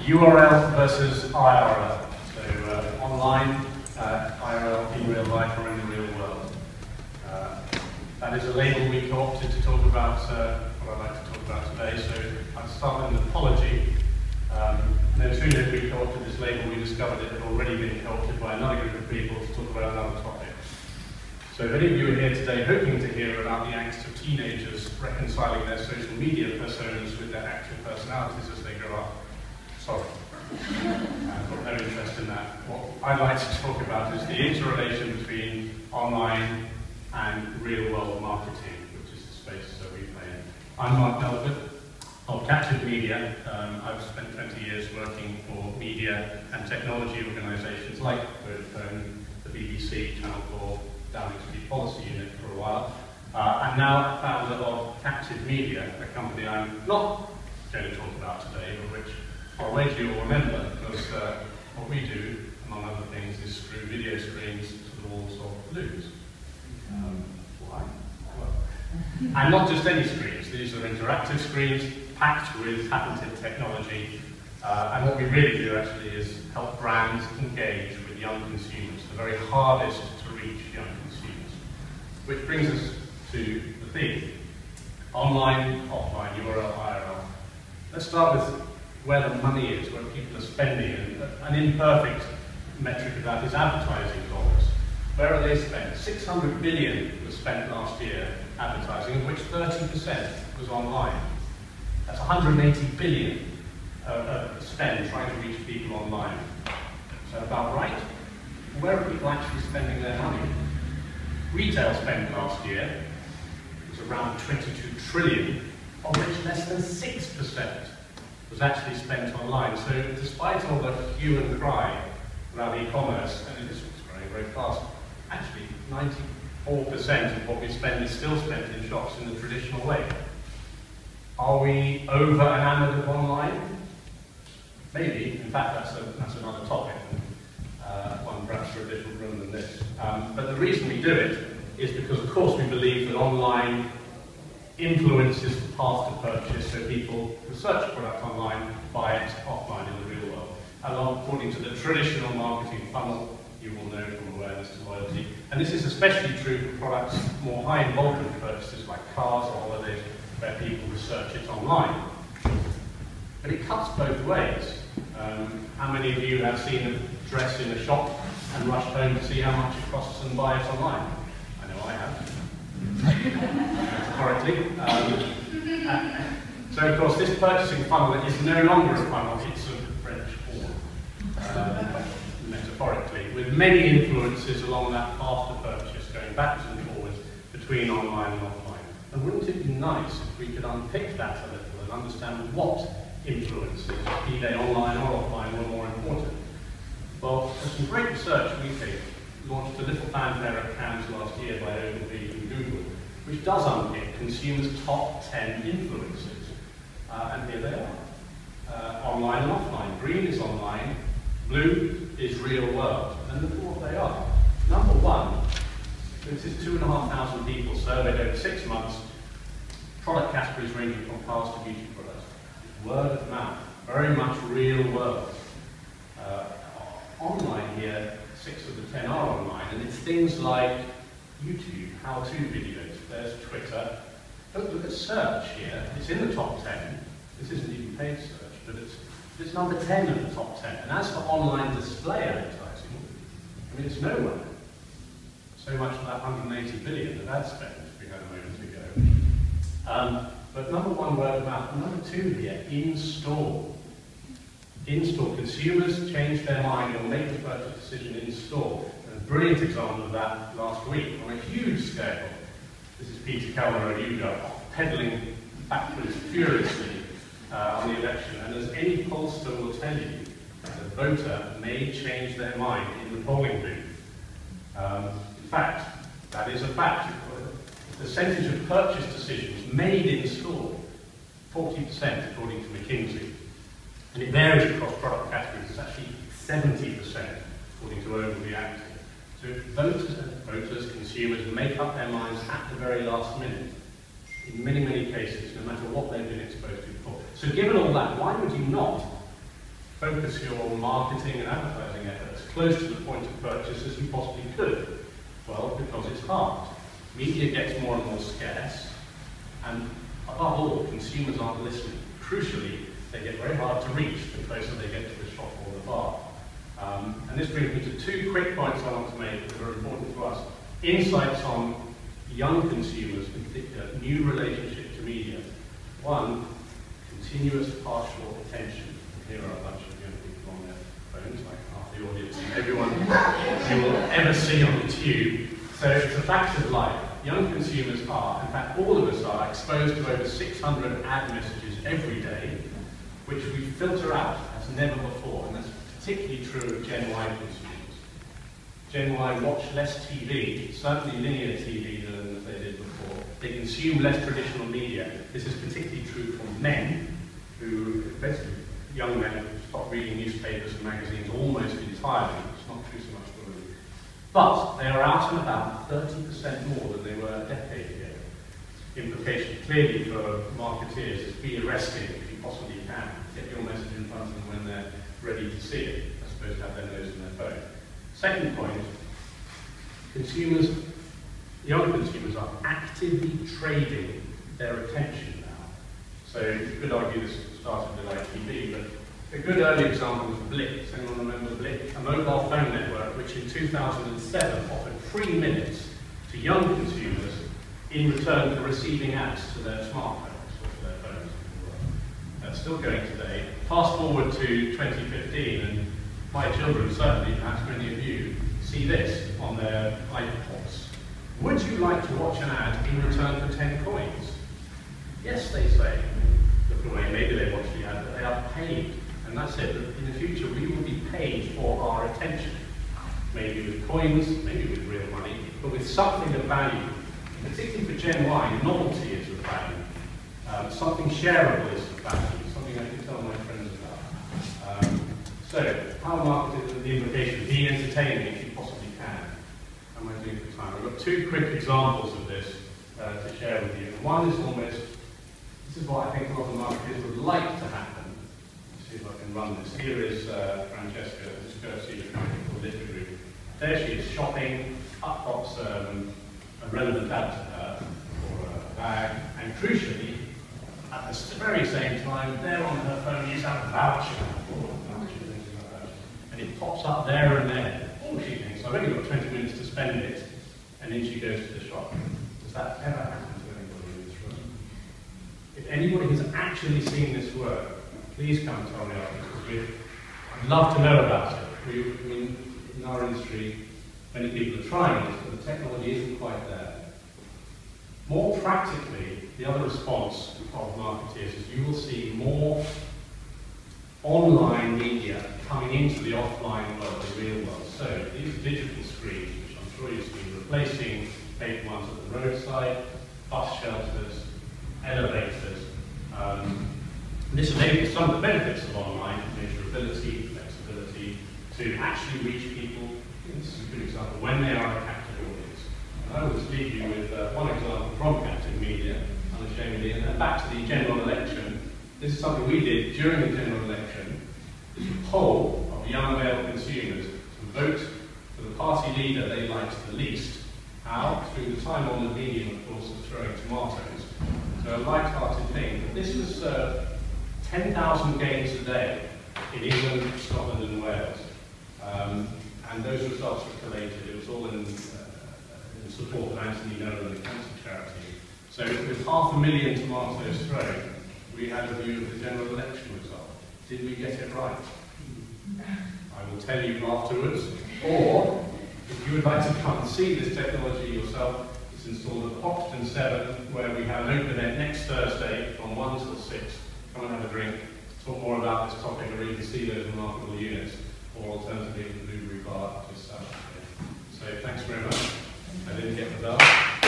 URL versus IRL. So uh, online, uh, IRL in real life or in the real world. Uh, that is a label we co-opted to talk about uh, what I'd like to talk about today. So I'll start with an apology. Um, no sooner had we co-opted this label, we discovered it had already been co-opted by another group of people to talk about another topic. So if any of you are here today hoping to hear about the angst of teenagers reconciling their social media personas with their actual personalities as they grow up, sorry. I've got no interest in that. What I'd like to talk about is the interrelation between online and real-world marketing, which is the space that we play in. I'm Mark Melford of Captive Media. Um, I've spent 20 years working for media and technology organisations like Vodafone, the BBC, Channel 4, Policy Unit for a while. Uh, I'm now founder of Captive Media, a company I'm not going to talk about today, but which I'll wager you'll remember, because uh, what we do, among other things, is screw video screens to the walls of loos. Um, why? Well, and not just any screens, these are interactive screens packed with patented technology. Uh, and what we really do actually is help brands engage with young consumers, the very hardest to reach young which brings us to the theme. Online, offline, URL, IRL. Let's start with where the money is, where people are spending. And an imperfect metric of that is advertising dollars. Where are they spent? 600 billion was spent last year advertising, of which 30% was online. That's 180 billion uh, uh, spend trying to reach people online. That about right? Where are people actually spending their money? Retail spend last year was around 22 trillion, of which less than 6% was actually spent online. So despite all the hue and cry around e-commerce, and this was growing very fast, actually 94% of what we spend is still spent in shops in the traditional way. Are we over enamored of online? Maybe. In fact, that's, a, that's another topic uh, one perhaps for a different room than this. Um, but the reason we do it is because, of course, we believe that online influences the path to purchase, so people who search a product online buy it offline in the real world. And according to the traditional marketing funnel, you will know from awareness to loyalty. And this is especially true for products more high involvement purchases like cars or holidays, where people research it online. But it cuts both ways. Um, how many of you have seen a dress in a shop and rushed home to see how much it costs and buy it online? I know I have. Correctly. Um, uh, so of course this purchasing funnel is no longer a funnel, it's a French horn, uh, metaphorically, with many influences along that path to purchase, going backwards and forwards between online and offline. And wouldn't it be nice if we could unpick that a little and understand what influences, be they online or offline, were more important. Well, there's some great research, we think, launched a little fanfare at Cannes last year by Ogilvy and Google, which does unpick consumers' top 10 influences. Uh, and here they are. Uh, online and offline. Green is online, blue is real world. And look at what they are. Number one, this is two and a half thousand people surveyed over six months, product categories ranging from cars to beauty products word of mouth, very much real world. Uh, online here, six of the ten are online, and it's things like YouTube, how-to videos, there's Twitter. Don't look at search here, it's in the top 10. This isn't even paid search, but it's, it's number 10 of the top 10. And as for online display advertising, I mean, it's nowhere. So much for that 180 billion of ad spend we had a moment ago. Um, but number one, word of mouth. Number two here, in-store. In-store. Consumers change their mind or make the purchase decision in-store. a brilliant example of that last week on a huge scale. This is Peter Kellner at YouGov peddling backwards furiously uh, on the election. And as any pollster will tell you, the voter may change their mind in the polling booth. Um, in fact, that is a fact The percentage of purchase decisions made in store, 40% according to McKinsey. And it varies across product categories. It's actually 70% according to OgilvyAction. So voters, voters, consumers make up their minds at the very last minute, in many, many cases, no matter what they've been exposed to before. So given all that, why would you not focus your marketing and advertising efforts close to the point of purchase as you possibly could? Well, because it's hard. Media gets more and more scarce, and above all, consumers aren't listening. Crucially, they get very hard to reach the closer they get to the shop or the bar. Um, and this brings me to two quick points I want to make that are important to us. Insights on young consumers, in particular, new relationship to media. One, continuous partial attention. Here are a bunch of young people on their phones, like half the audience everyone you will ever see on the tube. So it's a fact of life. Young consumers are, in fact all of us are, exposed to over 600 ad messages every day, which we filter out as never before, and that's particularly true of Gen Y consumers. Gen Y watch less TV, certainly linear TV than they did before. They consume less traditional media. This is particularly true for men, who basically young men stop reading newspapers and magazines almost entirely. It's not true so much for women. But they are out and about 30% more than they were a decade ago. Implication clearly for marketeers is be arrested if you possibly can. Get your message in front of them when they're ready to see it, as opposed to have their nose in their phone. Second point, consumers, young consumers are actively trading their attention now. So you could argue this started with ITV, but a good early example was Blyk. Anyone remember Blyk? A mobile phone network which in 2007 offered free minutes to young consumers in return for receiving ads to their smartphones or to their phones. Still going today. Fast forward to 2015 and my children, certainly, perhaps many of you, see this on their iPods. Would you like to watch an ad in return for 10 coins? Yes, they say away, maybe they watch the ad, but they are paid. And that's it. In the future, we will be paid for our attention. Maybe with coins, maybe with real money, but with something of value. Particularly for Gen Y, novelty is of value. Um, something shareable is of value, tell my friends about. Um, so, how marketed the implication? Be entertaining if you possibly can. Am I doing for time? I've got two quick examples of this uh, to share with you. One is almost this is what I think a lot of marketers would like to happen. Let's see if I can run this. Here is uh, Francesca, this courtesy of Litter Group. There she is shopping, up pops um, a relevant ad to her for a bag, and crucially, at the very same time, there on her phone is a voucher. And it pops up there and there. All oh, she thinks, I've only got 20 minutes to spend it, and then she goes to the shop. Does that ever happen? To anybody in this room? If anybody has actually seen this work, please come tell me afterwards. I'd love to know about it. We, I mean, in our industry, many people are trying this, but the technology isn't quite there. More practically, the other response of marketeers is you will see more online media coming into the offline world, the real world. So these digital screens, which I'm sure you've seen, replacing paper ones at the roadside, bus shelters, elevators. Um, this enables some of the benefits of online, measurability, flexibility, to actually reach people, this is a good example, when they are a captive audience. And I will just leave you with uh, one example from captive media, unashamedly, and then back to the general election. This is something we did during the general election. This a poll of young male consumers to vote for the party leader they liked the least. How? Through the time-honoured medium, of course, of throwing tomatoes so a light-hearted thing. But this was uh, 10,000 games a day in England, Scotland and Wales. Um, and those results were collated. It was all in, uh, in support of Anthony Nolan, the cancer charity. So with half a million tomatoes thrown, we had a view of the general election result. Did we get it right? I will tell you afterwards. Or, if you would like to come and see this technology yourself, it's installed at Hoxton 7, where we have an open event next Thursday from 1 till 6. Come and have a drink, talk more about this topic, or even see those remarkable units, or alternatively, the Blueberry Bar just south So thanks very much. I didn't get the bell.